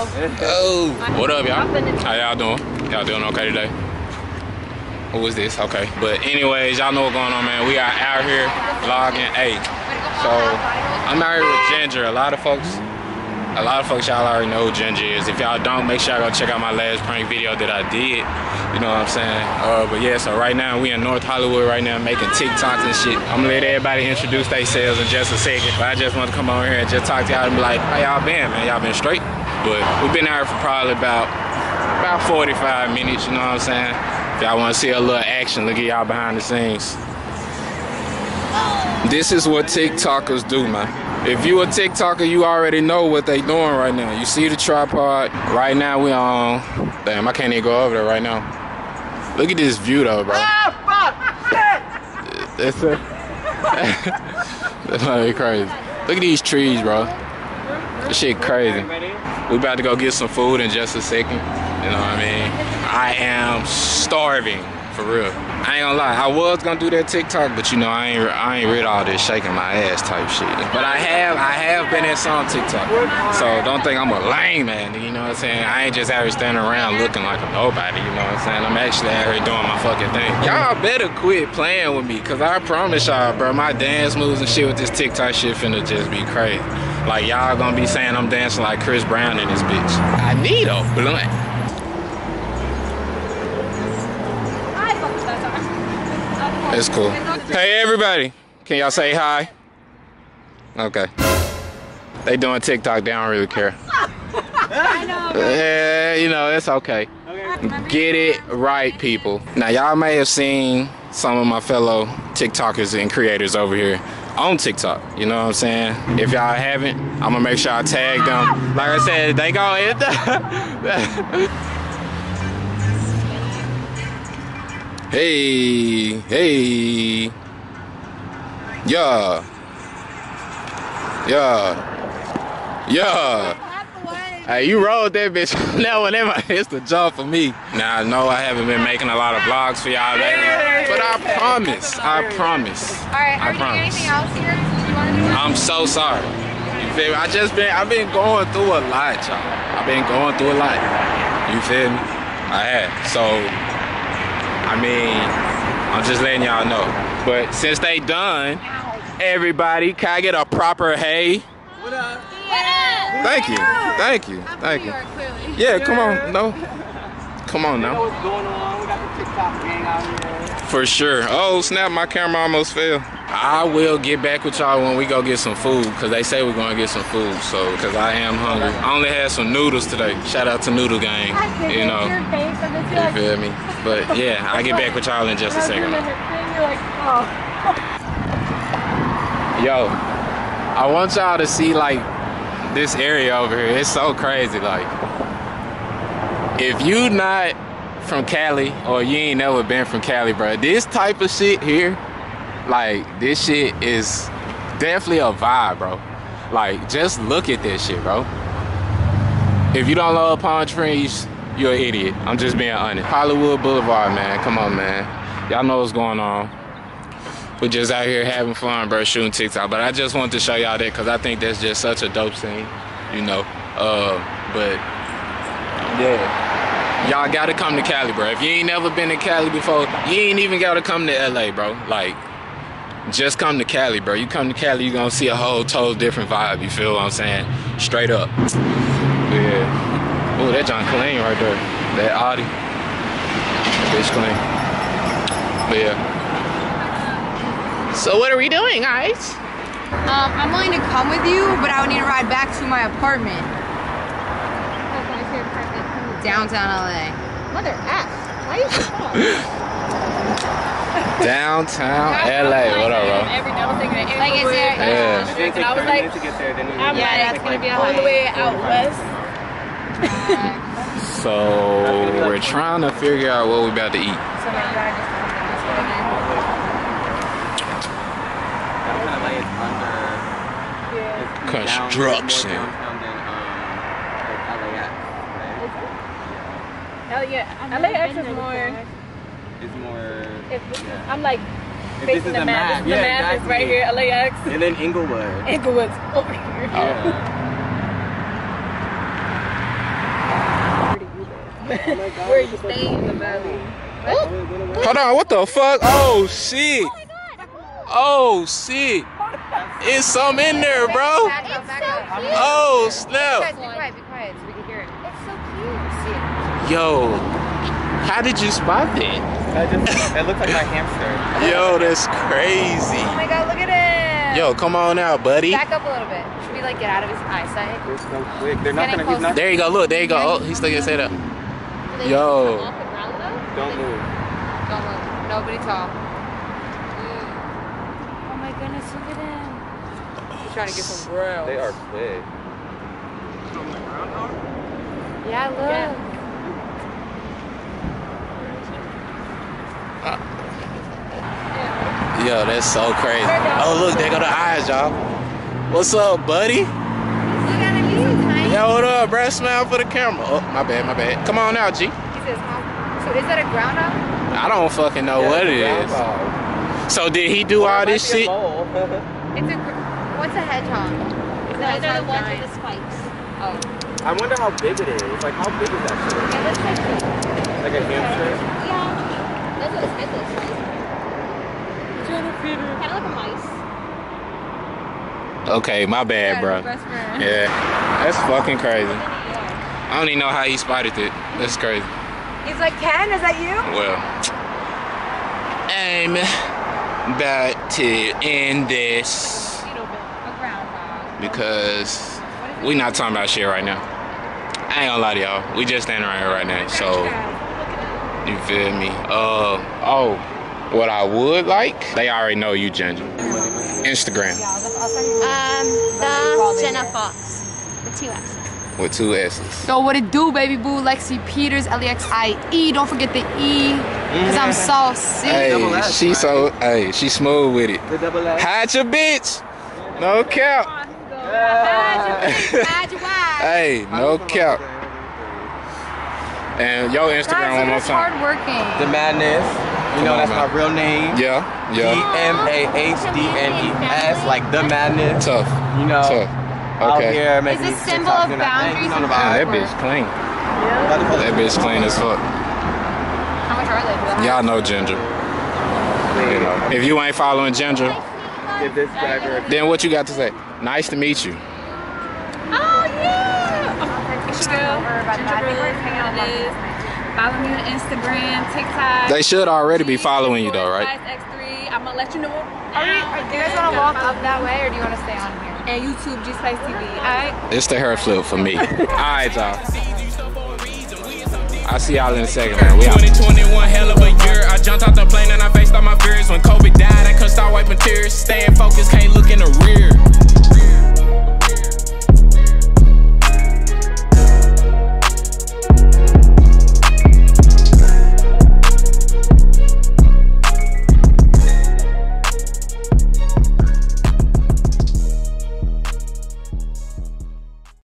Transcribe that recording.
Oh, what up, y'all? How y'all doing? Y'all doing okay today? Who is this? Okay. But anyways, y'all know what's going on, man. We are out here vlogging. Hey, so I'm out here with Ginger. A lot of folks, a lot of folks y'all already know who Ginger is. If y'all don't, make sure y'all go check out my last prank video that I did. You know what I'm saying? Uh, but yeah, so right now we in North Hollywood right now making TikToks and shit. I'm gonna let everybody introduce themselves in just a second. But I just want to come on here and just talk to y'all and be like, how y'all been, man? Y'all been straight? But we've been out here for probably about about 45 minutes, you know what I'm saying? If y'all want to see a little action, look at y'all behind the scenes. This is what TikTokers do, man. If you a TikToker, you already know what they doing right now. You see the tripod. Right now we on. Damn, I can't even go over there right now. Look at this view though, bro. Ah, fuck! That's it. That's like crazy. Look at these trees, bro. This shit crazy. We about to go get some food in just a second. You know what I mean? I am starving, for real. I ain't gonna lie, I was gonna do that TikTok, but you know, I ain't I ain't read all this shaking my ass type shit. But I have I have been in some TikTok. So don't think I'm a lame man, you know what I'm saying? I ain't just out here standing around looking like a nobody, you know what I'm saying? I'm actually out here doing my fucking thing. Y'all better quit playing with me, cause I promise y'all, bro, my dance moves and shit with this TikTok shit finna just be crazy. Like y'all gonna be saying I'm dancing like Chris Brown in this bitch. I need a blunt. It's cool. Hey everybody, can y'all say hi? Okay. They doing TikTok, they don't really care. Yeah, you know, it's okay. Get it right, people. Now y'all may have seen some of my fellow TikTokers and creators over here on TikTok. You know what I'm saying? If y'all haven't, I'm gonna make sure I tag them. Like I said, they go hit the Hey, hey. Yeah. Yeah. Yeah. Hey, you rolled that bitch. that one, that it's the job for me. Now, I know I haven't been making a lot of vlogs for y'all lately, but I promise, I promise. All right, I are we doing promise. anything else here? You want to do I'm so sorry. You feel me? I just been, I've been going through a lot, y'all. I've been going through a lot. You feel me? I have. So, I mean, I'm just letting y'all know. But since they done, everybody, can I get a proper hey? Thank you. Thank you. Thank you. Yeah, come on. No. Come on now. what's going on? We got the TikTok gang out here. For sure. Oh, snap, my camera almost fell. I will get back with y'all when we go get some food, because they say we're going to get some food, so, because I am hungry. I only had some noodles today. Shout out to Noodle Gang, you know. You feel me? But yeah, I'll get back with y'all in just a second. Yo, I want y'all to see like this area over here. It's so crazy. Like, if you not from Cali or you ain't never been from Cali, bro, this type of shit here, like this shit is definitely a vibe, bro. Like, just look at this shit, bro. If you don't love palm trees, you're an idiot. I'm just being honest. Hollywood Boulevard, man. Come on, man. Y'all know what's going on. We just out here having fun, bro, shooting TikTok. But I just wanted to show y'all that because I think that's just such a dope scene, you know. Uh, but yeah, y'all gotta come to Cali, bro. If you ain't never been to Cali before, you ain't even gotta come to LA, bro. Like, just come to Cali, bro. You come to Cali, you gonna see a whole total different vibe. You feel what I'm saying? Straight up. Yeah. Oh, that John clean right there. That Audi. That bitch clean. But yeah. So what are we doing, guys? Um, I'm willing to come with you, but I would need to ride back to my apartment. Downtown LA. Mother F. Why are you so far? Downtown LA. What up, bro? Every double thing that Like, is there- Yeah. It And I was takes 30 like, to get there, then we I'm leave. Yeah, like, that's gonna be a all the way out west. So we're trying to figure out what we're about to eat. So my dad just comes Downtown LA is under. Yeah. it's down- Construction. more downtown than, LAX. Hell yeah. LAX is more. It's more. If, yeah. I'm like If this facing is the a map. map, This the yeah, map is right here. LAX. And then Inglewood. Inglewood's over here. Yeah. Where you staying in the valley? Hold on, what the fuck? Oh shit. Oh, oh shit. It's some in there, bro. Back up, back up. Oh Guys, snap. be quiet, be quiet so we can hear it. It's so cute. Yo, how did you spot that? That just, it looks like my hamster. Yo, that's crazy. Oh crazy. my god, look at him. Yo, come on out, buddy. Back up a little bit. Should we like get out of his eyesight? They're so quick. They're not gonna. He's not. There you go. Look, there you go. Oh, he's still gonna say that. Yo. come off the ground though? Don't move. Don't move. Nobody talk. Oh my goodness, look at him. He's trying to get some real. They are quick. Yeah, look. Yeah. Yo, that's so crazy. Oh, look, they go the eyes, y'all. What's up, buddy? Look at him, he's so tiny. Yo, what up, bruh? Smile for the camera. Oh, my bad, my bad. Come on out, G. He says, So is that a groundhog? I don't fucking know Yeah, what it is. ground So did he do Or all this shit? It's a, gr- what's a hedgehog? Is Those that are the ones giant? with the spikes. Oh. I wonder how big it is. Like, how big is that shit? It looks like Like a hamster? yeah. That's what his head looks like. Kind of like a mice. Okay, my bad, bro. Best friend. Yeah, that's fucking crazy. I don't even know how he spotted it. That's crazy. He's like, Ken, is that you? Well, I'm about to end this A groundhog. Because we not talking about shit right now. I ain't gonna lie to y'all. We just standing right here right now. So you feel me? Uh oh. What I would like, they already know you, Ginger. Instagram Um, the Jenna Foxx. The two X's. with two S's. Yo, what it do, baby boo? Lexie Peters, L-E-X-I-E. Don't forget the E, because I'm so sick. Hey, she so hey, she smooth with it. The double S. Hide your bitch. No cap. Hide your wife. Hey, no cap. And your Instagram one more time. working. The madness. You know, on, that's man. my real name. Yeah, yeah. M A H D N E S, like the madness. Tough, You know, tough. out Okay. here making It's a symbol of and that thing, boundaries You know and the Man, vibe. that bitch clean. That That bitch clean as fuck. How much are they? Y'all know Ginger. You know. If you ain't following Ginger, Give this driver then what you got to say? Nice to meet you. Oh yeah. It's your girl, Ginger Rose, hanging out this. Follow me on Instagram, TikTok. They should already be following you though, right? X3. I'm gonna let you know. Are we, are, do you guys want to walk up that way, or do you want to stay on here? And YouTube, G Spice TV. Alright. It's the hair flip for me. Alright, y'all. I'll see y'all in a second, man. We out. 2021, hell of a year. Jumped out the plane and I faced all my fears. When Kobe died, I couldn't stop wiping tears. Staying focused, can't look in the rear.